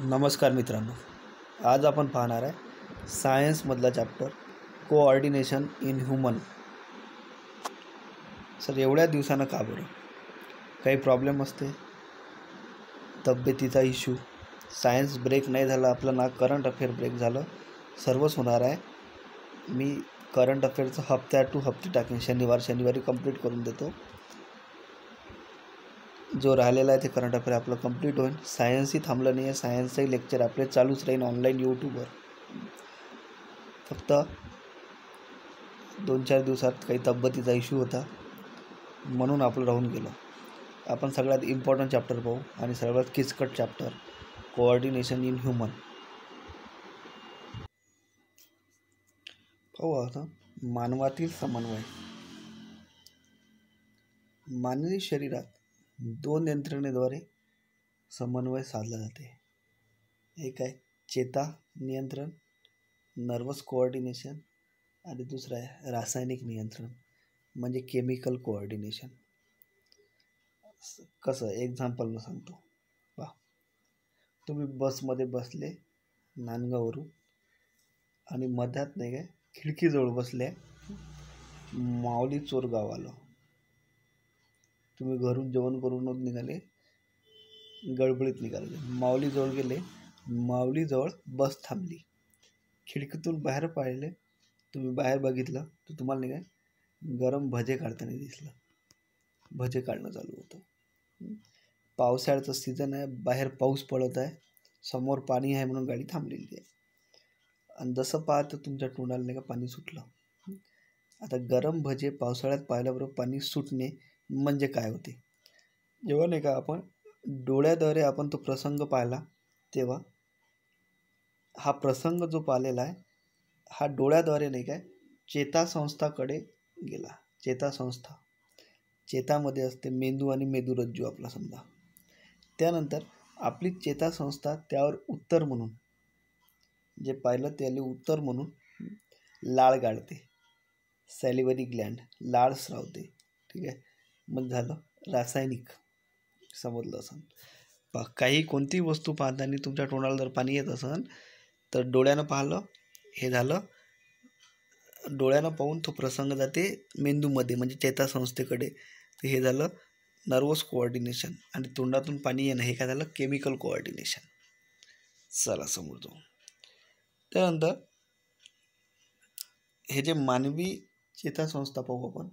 नमस्कार मित्रांनो. आज आपण पाहणार आहे सायन्समधला chapter coordination in human sir एवढ्या दिवसानं का बरं? काही प्रॉब्लेम असते? तब्येतीचा इश्यू सायन्स ब्रेक नाही झाला आपलं ना करंट अफेअर ब्रेक झालं सर्वच होणार आहे. मी करंट अफेअरचं हप्त्या टू हप्ते टाकेन शनिवार शनिवारी कंप्लीट करून देतो. जो राहिलेला आहे ते करंट अफेअर आपलं कंप्लीट होईल. सायन्सही थांबलं नाही आहे सायन्सचंही लेक्चर आपले चालूच राहील ऑनलाईन यूट्यूबवर फक्त दोन चार दिवसात काही तब्येतीचा इश्यू होता. म्हणून आपलं राहून गेलं. आपण सगळ्यात इम्पॉर्टंट चॅप्टर पाहू आणि सगळ्यात किचकट चॅप्टर कोऑर्डिनेशन इन ह्युमन पाहू आता मानवातील समन्वय. मानवी शरीरात दोन यंत्रणेद्वारे समन्वय साधला जाते. एक आहे चेता नियंत्रण नर्वस कोऑर्डिनेशन आणि दुसरं आहे रासायनिक नियंत्रण म्हणजे केमिकल कोऑर्डिनेशन कसं? एक्झाम्पलनं सांगतो. वा तुम्ही बसमध्ये बसले नांदगाववरून आणि मध्यात नाही काय खिडकीजवळ बसले माऊली चोर गाव तुम्ही घरून जेवण करूनच निघाले. गडबडीत निघाले. माऊलीजवळ गेले. माऊलीजवळ बस थांबली. खिडकीतून बाहेर पाहिले. तुम्ही बाहेर बघितलं तर तुम्हाला नाही काय गरम भजे काढताना दिसलं. भजे काढणं चालू होतं. पावसाळ्याचं सीझन आहे. बाहेर पाऊस पडत आहे. समोर पाणी आहे म्हणून गाडी थांबलेली आहे. आणि जसं पाहतं तुमच्या तोंडाला नाही का पाणी सुटलं. आता गरम भजे पावसाळ्यात पाहिल्याबरोबर पाणी सुटणे म्हणजे काय होते? जेव्हा नाही का आपण डोळ्याद्वारे आपण तो प्रसंग पाहिला तेव्हा हा प्रसंग जो पाहिलेला आहे हा डोळ्याद्वारे नाही काय चेतासंस्थाकडे गेला. चेतासंस्था. चेतामध्ये असते मेंदू आणि मेदूरज्जू आपला समजा. त्यानंतर आपली चेतासंस्था त्यावर उत्तर म्हणून जे पाहिलं त्याला उत्तर म्हणून लाळ गाळते. सॅलिवरी ग्लँड लाळ स्रावते. ठीक आहे? मग झालं. रासायनिक. समजलं असं पा काही कोणतीही वस्तू पाहताना तुमच्या तोंडाला जर पाणी येत असेल तर डोळ्यानं पाहिलं हे झालं. डोळ्यानं पाहून तो प्रसंग जाते मेंदूमध्ये म्हणजे चेतासंस्थेकडे. तर हे झालं नर्वस कोऑर्डिनेशन आणि तोंडातून पाणी येणं हे काय झालं? Chemical coordination. चला समोर जाऊ. त्यानंतर हे जे मानवी चेतासंस्था पाहू आपण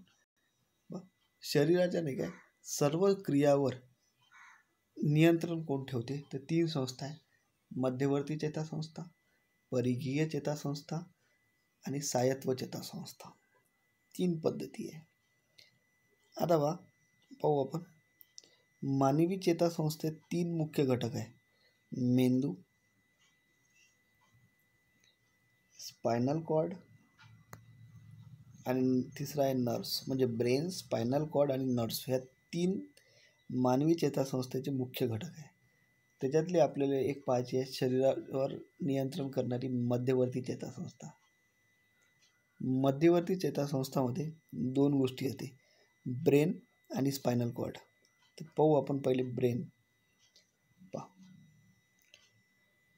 शरीराच्या नाही काय सर्व क्रियावर नियंत्रण कोण ठेवते? तर तीन संस्था आहे मध्यवर्ती चेतासंस्था परिघीय चेतासंस्था आणि सायत्व चेतासंस्था. तीन पद्धती आहे. आता बा पाहू आपण. मानवी चेतासंस्थेत तीन मुख्य घटक आहे मेंदू स्पायनल कॉर्ड आणि तिसरा आहे नर्स म्हणजे ब्रेन स्पायनल कॉर्ड आणि नर्स. ह्या तीन मानवी चेतासंस्थेचे मुख्य घटक आहे. त्याच्यातली आपल्याला एक पाहायची आहे शरीरावर नियंत्रण करणारी मध्यवर्ती चेतासंस्था. मध्यवर्ती चेतासंस्थामध्ये दोन गोष्टी येते ब्रेन आणि स्पायनल कॉर्ड. तर पाहू आपण पहिले ब्रेन. पा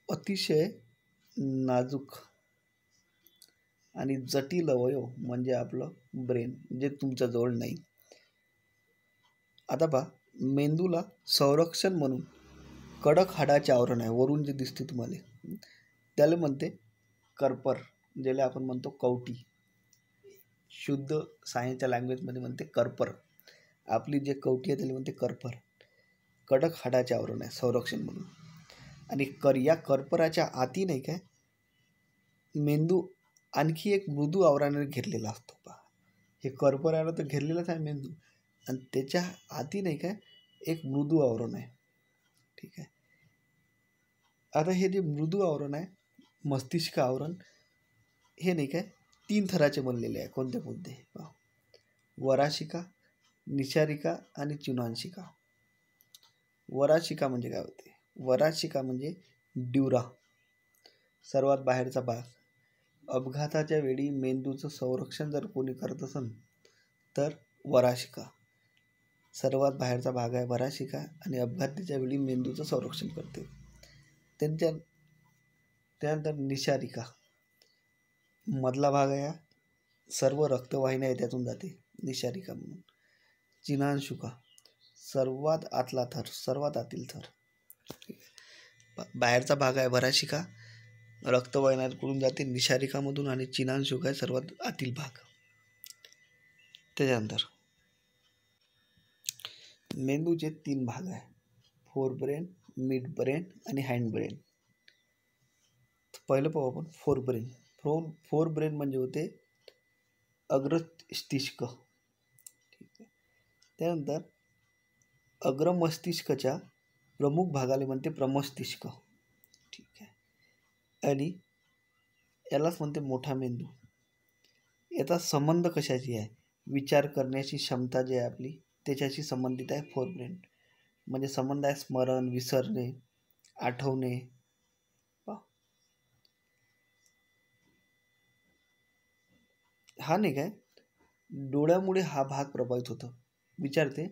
अतिशय नाजूक आणि जटिल अवयव म्हणजे आपलं ब्रेन जे तुमच्याजवळ नाही. आता पहा मेंदूला संरक्षण म्हणून कडक हाडाचे आवरण आहे वरून जे दिसते तुम्हाला. त्याला म्हणते कर्पर ज्याला आपण म्हणतो कवटी. शुद्ध सायन्सच्या लँग्वेजमध्ये म्हणते कर्पर. आपली जे कवटी आहे त्याला म्हणते कर्पर. कडक हाडाचे आवरण आहे संरक्षण म्हणून. आणि कर या कर्पराच्या आती नाही काय मेंदू आणखी एक मृदू आवरणाने घेरलेला असतो पहा. हे कर्पराला तर घेरलेलाच आहे मेंदू. आणि त्याच्या आती नाही काय एक मृदू आवरण आहे. ठीक आहे? आता हे जे मृदू आवरण आहे मस्तिष्क आवरण हे नाही काय तीन थराचे बनलेले आहे कोणते कोणते? पहा. वराशिका निशारिका आणि चुनांशिका वराशिका म्हणजे काय होते? वराशिका म्हणजे ड्युरा. सर्वात बाहेरचा भाग. अपघाताच्या वेळी मेंदूचं संरक्षण जर कोणी करत असेल तर वराशिका. सर्वात बाहेरचा भाग आहे वराशिका आणि अपघाताच्या वेळी मेंदूचं संरक्षण करते. त्यांच्या त्यानंतर निशारिका. मधला भाग आहे सर्व रक्तवाहिन्या त्यातून जाते निशारिका म्हणून. चिनांशुका. सर्वात आतला थर सर्वात आतील थर. बाहेरचा भाग आहे वराशिका. रक्तवाहिन्याकडून जाते. निशारिकामधून आणि चिनांशुक आहे सर्वात आतील भाग. त्याच्यानंतर मेंदूचे तीन भाग आहे. फोर ब्रेन मिड ब्रेन आणि हँड ब्रेन पहिलं पाहू आपण fore brain fore fore brain म्हणजे होते अग्रमस्तिष्क ठीक आहे त्यानंतर अग्रमस्तिष्कच्या प्रमुख भागाला म्हणते प्रमस्तिष्क. आणि यालाच म्हणते मोठा मेंदू. याचा संबंध कशाची आहे? विचार करण्याची क्षमता जी आहे आपली त्याच्याशी संबंधित आहे फोर ब्रेन म्हणजे संबंध आहे स्मरण विसरणे आठवणे. हा नाही काय? डोळ्यामुळे हा भाग प्रभावित होतो. विचारते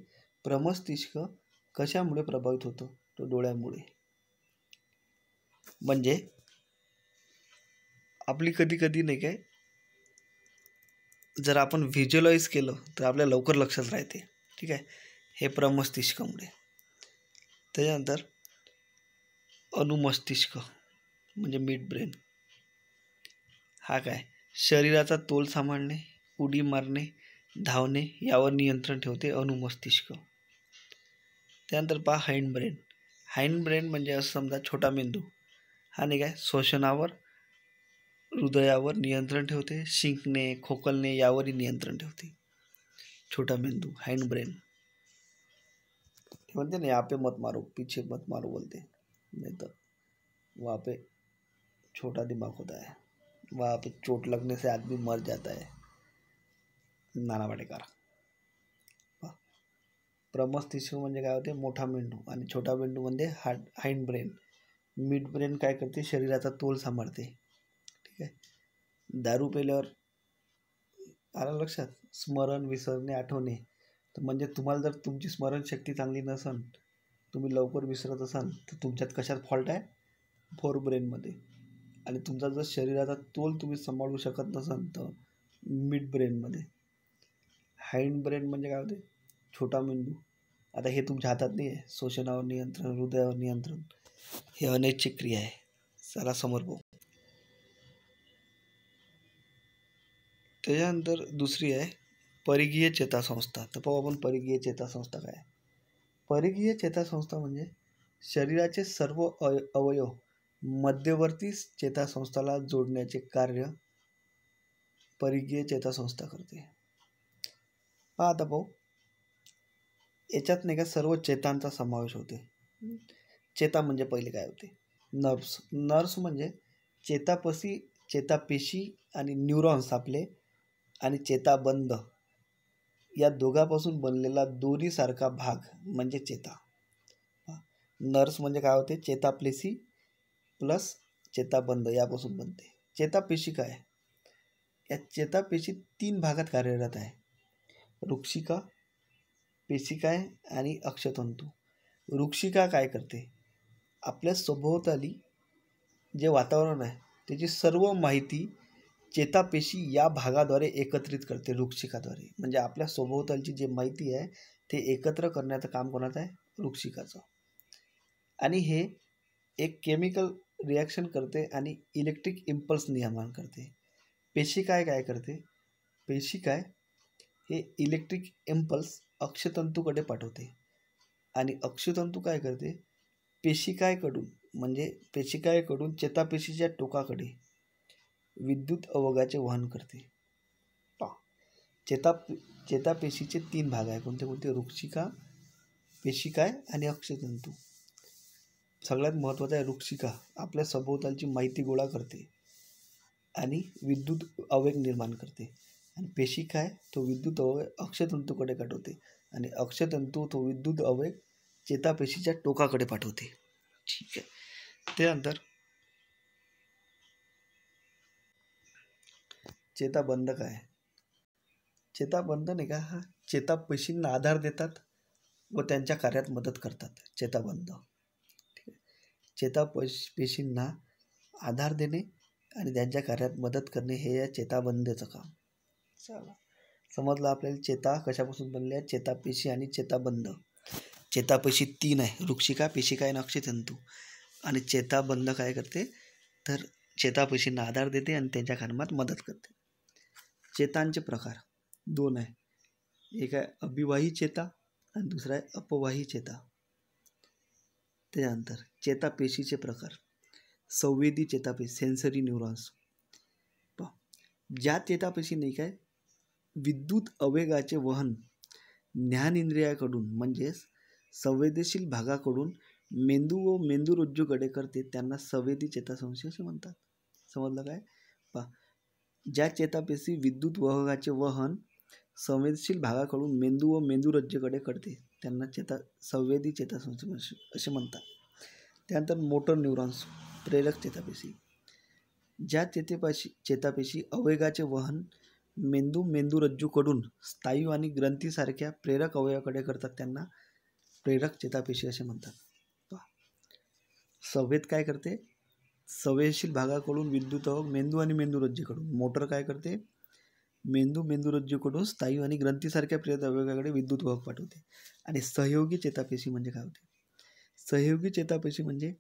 प्रमस्तिष्क कशामुळे प्रभावित होतो? तो डोळ्यामुळे. म्हणजे आपली कधी कधी नाही काय जर आपण व्हिज्युअलाइज केलं तर आपल्या लवकर लक्षात राहते. ठीक आहे? हे प्रमस्तिष्कमुळे त्याच्यानंतर अनुमस्तिष्क म्हणजे मिड ब्रेन हा काय? शरीराचा तोल सांभाळणे उडी मारणे धावणे यावर नियंत्रण ठेवते अनुमस्तिष्क. त्यानंतर पहा हाईंड ब्रेन हाईंड ब्रेन म्हणजे असं समजा छोटा मेंदू. हा नाही काय? श्वसनावर हृदयावर नियंत्रण ठेवते, शिंकणे, खोकलणे यावरही नियंत्रण ठेवते. छोटा मेंदू हँड ब्रेन. ते म्हणते ना यहाँ पे मत मारो, पीछे मत मारो बोलते. नहीं तो वहाँ पे छोटा दिमाग होता है वहाँ पे चोट लगने से आदमी मर जाता है नाना पाटेकर प्रमस्तिष्क म्हणजे काय होते? मोठा मेंदू आणि छोटा मेंदू म्हणजे heart hind brain. Mid brain काय करते? शरीराचा तोल सांभाळते. ठीक आहे दारू पेल्यावर आलं लक्षात? स्मरण विसरणे आठवणे. तर म्हणजे तुम्हाला जर तुमची स्मरणशक्ती चांगली नसन तुम्ही लवकर विसरत असाल तर तुमच्यात कशात फॉल्ट आहे? फोर ब्रेनमध्ये आणि तुमचा जर शरीराचा तोल तुम्ही सांभाळू शकत नसाल तर मिड ब्रेनमध्ये हाईंड ब्रेन म्हणजे काय होते? छोटा मेंदू. आता हे तुमच्या हातात नाही आहे. शोषणावर नियंत्रण हृदयावर नियंत्रण. हे अनैच्छिक क्रिया आहे. चला समोर पाहू. त्याच्यानंतर दुसरी आहे परिघीय चेतासंस्था. तर पाहू आपण परिघीय चेतासंस्था काय परिघीय चेतासंस्था म्हणजे शरीराचे सर्व अय अवयव मध्यवर्ती चेतासंस्थाला जोडण्याचे कार्य परिघीय चेतासंस्था करते. पहा आता पाहू. याच्यात नाही का सर्व चेतांचा समावेश होते. चेता म्हणजे पहिले काय होते? नर्व्स. नर्व्स म्हणजे चेतापसी चेतापेशी आणि न्यूरॉन्स आपले आणि चेताबंद या दोघापासून बनलेला दोरीसारखा भाग म्हणजे चेता. नर्स म्हणजे काय होते? चेताप्लेसी प्लस चेताबंद यापासून बनते. चेतापेशी काय? या चेतापेशी तीन भागात कार्यरत आहे. वृक्षिका पेशिकाय आणि अक्षतंतू. वृक्षिका काय करते? आपल्या सभोवताली जे वातावरण आहे त्याची सर्व माहिती चेतापेशी या भागाद्वारे एकत्रित करते वृक्षिकाद्वारे म्हणजे आपल्या सभोवतालची जी माहिती आहे ते एकत्र करण्याचं काम कोणाचं आहे? वृक्षिकाचं आणि हे एक केमिकल रिॲक्शन करते आणि इलेक्ट्रिक इम्पल्स निर्माण करते. पेशी काय काय करते? पेशी काय? हे इलेक्ट्रिक इम्पल्स अक्षतंतूकडे पाठवते. आणि अक्षतंतू काय करते? पेशिकायकडून म्हणजे पेशिकायकडून चेतापेशीच्या टोकाकडे. विद्युत अवघाचे वहन करते. पा. चेता चेतापेशीचे तीन भाग आहे कोणते कोणते? वृक्षिका पेशिकाय आणि अक्षतंतू सगळ्यात महत्त्वाचं आहे वृक्षिका आपल्या सभोवतालची माहिती गोळा करते आणि विद्युत आवेग निर्माण करते. आणि पेशिकाय तो विद्युत आवेग अक्षतंतूकडे पाठवते. आणि अक्षतंतू तो विद्युत आवेग चेतापेशीच्या टोकाकडे पाठवते. ठीक आहे. त्यानंतर चेताबंध काय? चेताबंध नाही का? हा चेतापेशींना आधार देतात व त्यांच्या कार्यात मदत करतात. चेताबंध ठीक आहे. चेतापश पेशींना आधार देणे आणि त्यांच्या कार्यात मदत करणे हे या चेताबंदचं काम. चला. समजलं आपल्याला चेता कशापासून बनले चेतापेशी आणि चेताबंद चेतापेशी तीन आहे. वृक्षिका पेशिका आणि अक्षतंतू आणि चेताबंद काय करते? तर चेतापेशींना आधार देते आणि त्यांच्या कामात मदत करते. चेतांचे प्रकार. दोन आहे. एक आहे अभिवाही चेता आणि दुसरा आहे अपवाही चेता. त्याच्यानंतर चेतापेशीचे प्रकार. संवेदी चेतापेशी सेन्सरी न्यूरॉन्स पहा. ज्या चेतापेशी नाही काय विद्युत अवेगाचे वहन ज्ञानेंद्रियाकडून म्हणजेच संवेदनशील भागाकडून मेंदू व मेंदूरज्जूकडे करते त्यांना संवेदी चेतासंस्थी असे म्हणतात. समजलं काय? पहा. ज्या चेतापेशी विद्युत वहगाचे वहन संवेदनशील भागाकडून मेंदू व मेंदूरज्जेकडे करते त्यांना चेता संवेदी चेतासंस्थे असे म्हणतात. त्यानंतर मोटर न्यूरॉन्स प्रेरक चेतापेशी. ज्या चेतेपाशी चेतापेशी अवेगाचे वहन मेंदू मेंदूरज्जूकडून स्थायू आणि ग्रंथीसारख्या प्रेरक अवयवाकडे करतात त्यांना प्रेरक चेतापेशी असे म्हणतात. संवेद काय करते? संवेदनशील भागाकडून विद्युत मेंदू आणि मेंदूरज्जूकडून. मोटर काय करते? मेंदू मेंदूरज्जूकडून स्थायू आणि ग्रंथीसारख्या प्रेरक अवयवाकडे विद्युत वाहक पाठवते आणि सहयोगी चेतापेशी म्हणजे काय होते? सहयोगी चेतापेशी म्हणजे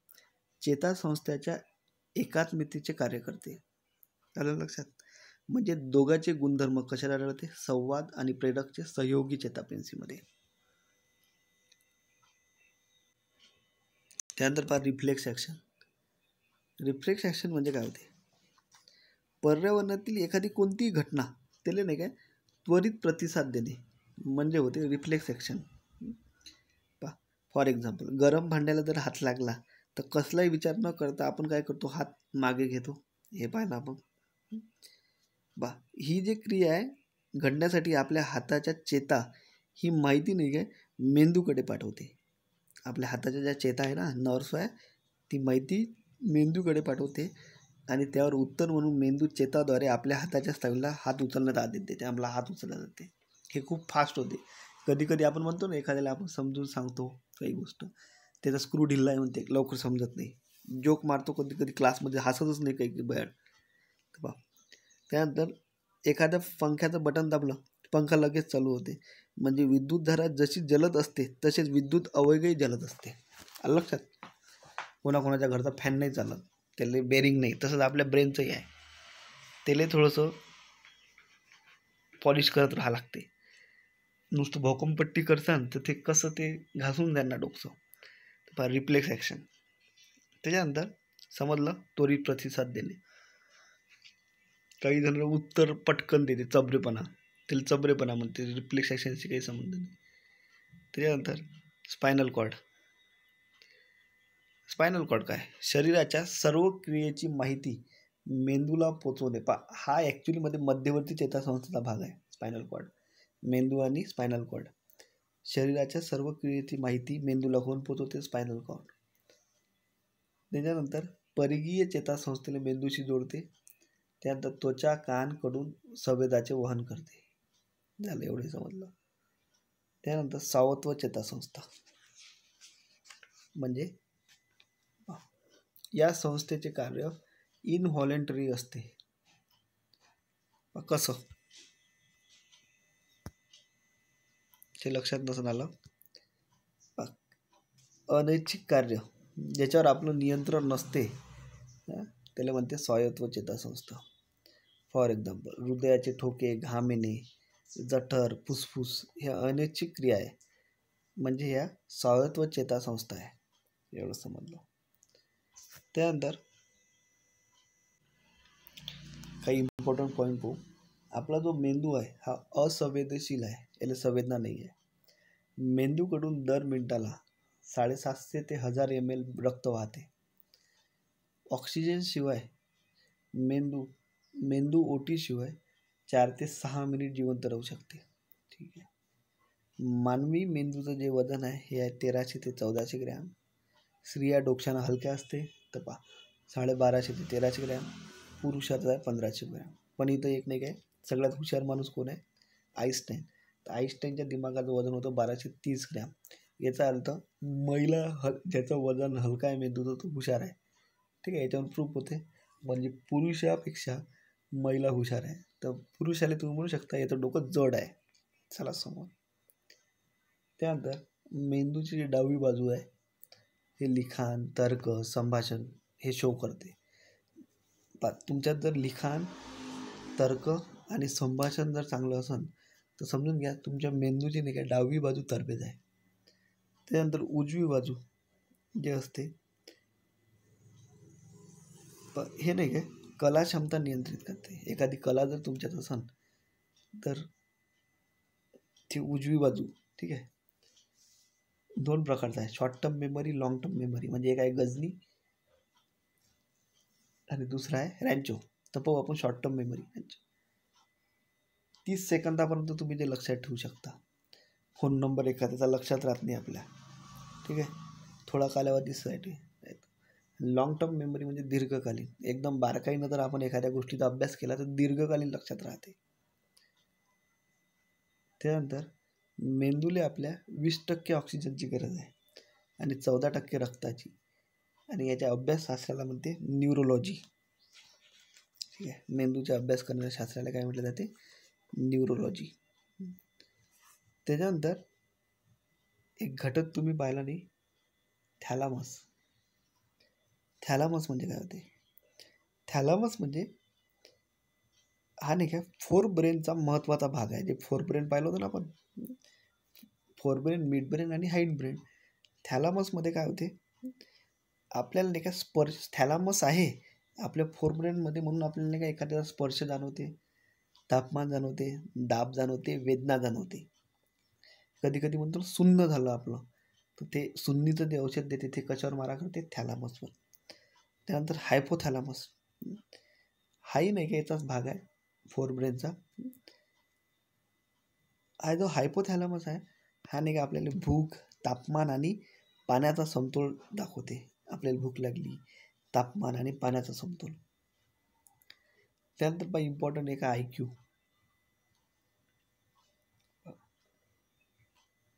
चेतासंस्थेच्या एकात्मितीचे कार्य करते. आलं लक्षात? म्हणजे दोघांचे गुणधर्म कशाला आढळते? संवाद आणि प्रेरकचे सहयोगी चेतापेशीमध्ये. त्यानंतर पहा रिफ्लेक्स ॲक्शन रिफ्लेक्स ॲक्शन म्हणजे काय होते? पर्यावरणातील एखादी कोणतीही घटना त्याला नाही काय त्वरित प्रतिसाद देणे म्हणजे होते रिफ्लेक्स ॲक्शन पा फॉर एक्झाम्पल गरम भांड्याला जर हात लागला तर कसलाही विचार न करता आपण काय करतो? हात मागे घेतो. हे पाहिलं आपण. बा ही जी क्रिया आहे घडण्यासाठी आपल्या हाताच्या चेता ही माहिती नाही काय मेंदूकडे पाठवते. आपल्या हाताच्या ज्या चेता आहे ना नर्व्स आहे ती माहिती मेंदूकडे पाठवते आणि त्यावर उत्तर म्हणून मेंदू चेताद्वारे आपल्या हाताच्या स्थावीला हात उचलण्यात आत देते. आपला हात उचलला जाते. हे खूप फास्ट होते. कधी कधी आपण म्हणतो ना एखाद्याला आपण समजून सांगतो काही गोष्ट. त्याचा स्क्रू ढिल्ला आहे म्हणते लवकर समजत नाही. जोक मारतो कधी कधी क्लासमध्ये हसतच नाही काही बॅड बा त्यानंतर एखाद्या पंख्याचं बटन दाबलं पंखा लगेच चालू होते. म्हणजे विद्युतधारा जशी जलत असते तसेच विद्युत अवयगही जलत असते. लक्षात? कोणाकोणाच्या घरचा फॅन नाही चालत. त्याला बेरिंग नाही. तसंच आपल्या ब्रेनचंही आहे. त्याला थोडंसं पॉलिश करत राहा लागते. नुसतं भोकंपट्टी करसान तर ते कसं ते घासून त्यांना डोकसं. फार रिफ्लेक्स ॲक्शन त्याच्यानंतर समजलं त्वरित प्रतिसाद देणे. काही जण उत्तर पटकन देते चबरेपणा. त्याला चबरेपणा म्हणते. रिफ्लेक्स ॲक्शनशी काही संबंध नाही. त्याच्यानंतर स्पायनल कॉर्ड स्पायनल कॉर्ड काय? शरीराच्या सर्व क्रियेची माहिती मेंदूला पोचवणे. पा हा ॲक्च्युलीमध्ये मध्यवर्ती चेतासंस्थेचा भाग आहे स्पायनल कॉर्ड मेंदू आणि स्पायनल कॉर्ड शरीराच्या सर्व क्रियेची माहिती मेंदूला होऊन पोचवते स्पायनल कॉर्ड त्याच्यानंतर परिघीय चेतासंस्थेला मेंदूशी जोडते. त्यानंतर त्वचा कानकडून संवेदाचे वहन करते. झालं एवढे समजलं. त्यानंतर सावत्व चेतासंस्था. म्हणजे या संस्थेचे कार्य इनव्हॉलेंटरी असते. कसं? ते लक्षात नसून आलं. अनैच्छिक कार्य ज्याच्यावर आपलं नियंत्रण नसते त्याला म्हणते स्वायत्व चेतासंस्था फॉर एक्झाम्पल हृदयाचे ठोके घाम येणे जठर फुसफुस ह्या अनैच्छिक क्रिया आहे. म्हणजे ह्या स्वायत्व चेतासंस्था आहे. एवढं समजलं. त्यानंतर काही इम्पॉर्टंट पॉईंट पाहू आपला जो मेंदू आहे, हा असंवेदनशील आहे, याला संवेदना नाही आहे. मेंदूकडून दर मिनिटाला साडेसातशे ते हज़ार एम एल रक्त वाहते. ऑक्सिजनशिवाय मेंदू मेंदू ओटीशिवाय चार ते सहा मिनिट जिवंत राहू शकते. ठीक आहे. मानवी मेंदूचं जे वज़न आहे, हे आहे तेराशे ते चौदाशे ग्रॅम. स्त्रिया डोक्षानं हलक्या असते तर पा साडेबाराशे ते तेराशे ग्रॅम पुरुषाचा आहे पंधराशे ग्रॅम. पण इथं एक नाही काय सगळ्यात हुशार माणूस कोण आहे? आईस्टाईन तर आईस्टाईनच्या दिमागाचं वजन होतं बाराशे तीस ग्रॅम. याचा अर्थ महिला हल ज्याचं वजन हलका आहे मेंदूचं तो हुशार आहे. ठीक आहे याच्यावर प्रूफ होते. म्हणजे पुरुषापेक्षा महिला हुशार आहे. तर पुरुषाला तुम्ही म्हणू शकता याचं डोकं जड आहे. चला समोर. त्यानंतर मेंदूची जी डावी बाजू आहे हे लिखाण तर्क संभाषण हे शो करते. पा तुमच्यात जर लिखाण तर्क आणि संभाषण जर चांगलं असेल तर समजून घ्या तुमच्या मेंदूची नाही का डावी बाजू तरबेज आहे. त्यानंतर उजवी बाजू जे असते हे नाही काय कला क्षमता नियंत्रित करते. एखादी कला जर तुमच्यात असेल तर ती उजवी बाजू ठीक आहे दोन प्रकारचा आहे. Short term memory long term memory म्हणजे एक आहे गजनी आणि दुसरा आहे रँचो. तर पाहू आपण शॉर्ट टर्म मेमरी रँचो. तीस सेकंदापर्यंत तुम्ही ते लक्षात ठेवू शकता. फोन नंबर एखाद्याचा लक्षात राहत नाही आपल्या. ठीक आहे? थोडा कालावधीसाठी लॉंग टर्म मेमरी म्हणजे दीर्घकालीन. एकदम बारकाईनं जर आपण एखाद्या गोष्टीचा अभ्यास केला तर दीर्घकालीन लक्षात राहते. त्यानंतर मेंदूले आपल्या वीस टक्के ऑक्सिजनची गरज आहे आणि चौदा टक्के रक्ताची. आणि याच्या अभ्यासशास्त्राला म्हणते न्यूरोलॉजी. ठीक आहे? मेंदूचा अभ्यास करणाऱ्या शास्त्राला काय म्हटलं जाते? न्यूरोलॉजी. त्याच्यानंतर एक घटक तुम्ही पाहिला नाही थॅलामस. थॅलामस म्हणजे काय होते? थॅलामस म्हणजे हा नाही काय फोर ब्रेनचा महत्त्वाचा भाग आहे. जे फोर ब्रेन पाहिलं होतं ना आपण? फोर ब्रेन मिड ब्रेन आणि हाईट ब्रेन. थॅलामसमध्ये काय होते? आपल्याला नाही का स्पर्श थॅलामस आहे. आपल्या फोर ब्रेनमध्ये म्हणून आपल्याला नाही का एखाद्याला स्पर्श जाणवते तापमान जाणवते दाब जाणवते वेदना जाणवते. कधी कधी म्हणतो सुन्न झालं आपलं. तर ते सुन्नीचं जे औषध देते ते कशावर मारा करते? थॅलामसवर. त्यानंतर हायपोथॅलामस. हाही नाही का याचाच भाग आहे फोर ब्रेनचा. हा जो हायपोथॅलामस आहे हा नाही का आपल्याला भूक तापमान आणि पाण्याचा समतोल दाखवते. आपल्याला भूक लागली तापमान आणि पाण्याचा समतोल. त्यानंतर पण इम्पॉर्टंट एक आय क्यू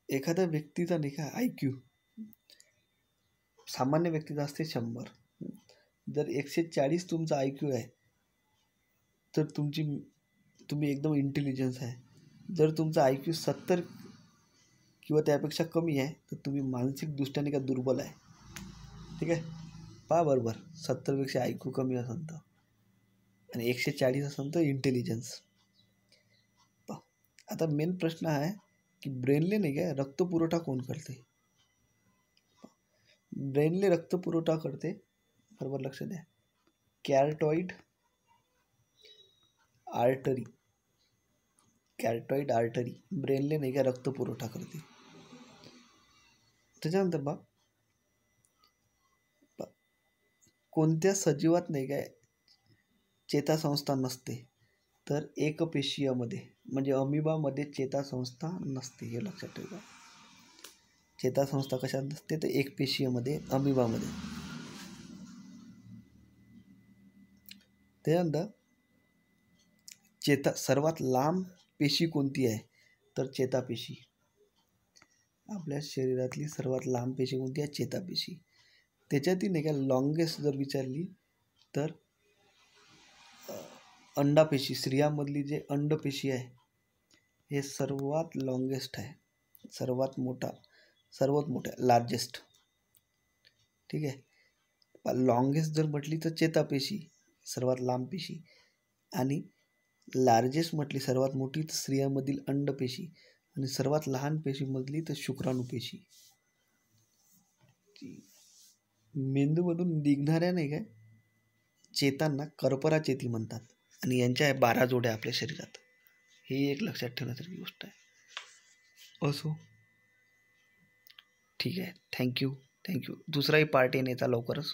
एखाद्या व्यक्तीचा नाही का आय क्यू सामान्य व्यक्तीचा असते शंभर. जर एकशे चाळीस तुमचा आय क्यू आहे तर तुमची तुम्ही एकदम इंटेलिजन्स आहे. जर तुमचा आय क्यू सत्तर किंवा त्यापेक्षा कमी आहे तर तुम्ही मानसिकदृष्ट्याने का दुर्बल आहे? ठीक आहे? पहा बरोबर. सत्तरपेक्षा आय क्यू कमी असेल तर. आणि एकशे चाळीस असेल तर इंटेलिजन्स पहा. आता मेन प्रश्न आहे की ब्रेनले नाही काय रक्तपुरवठा कोण करते? ब्रेनले रक्तपुरवठा करते बरोबर लक्ष द्या. कॅरटॉईड आर्टरी कॅरटॉईड आर्टरी ब्रेनले नाही का रक्तपुरवठा करते. त्याच्यानंतर बा कोणत्या सजीवात नाही काय चेतासंस्था नसते तर एकपेशीयमध्ये म्हणजे अमिबामध्ये चेतासंस्था नसते हे लक्षात ठेवा चेतासंस्था कशात नसते तर एकपेशीयमध्ये अमिबामध्ये. त्यानंतर चेता सर्वात लांब पेशी कोणती आहे? तर चेतापेशी. आपल्या शरीरातली सर्वात लांब पेशी कोणती? आहे चेतापेशी त्याच्यातील नाही का लॉंगेस्ट जर विचारली तर अंडापेशी स्त्रियामधली जे अंडपेशी आहे हे सर्वात लॉंगेस्ट आहे. सर्वात मोठा सर्वात मोठा लार्जेस्ट ठीक आहे? लॉंगेस्ट जर म्हटली तर चेतापेशी सर्वात लांब पेशी. आणि लार्जेस्ट म्हटली सर्वात मोठी तर स्त्रियामधील अंडपेशी आणि सर्वात लहान पेशी मजली तर शुक्राणू पेशी. मेंदूमधून निघणाऱ्या नाही काय चेतांना कर्परा चेती म्हणतात आणि यांच्या बारा जोड्या आपल्या शरीरात. ही एक लक्षात ठेवण्यासारखी गोष्ट आहे. असो. ठीक आहे. थँक्यू थँक्यू दुसराही पार्ट येण्याचा लवकरच.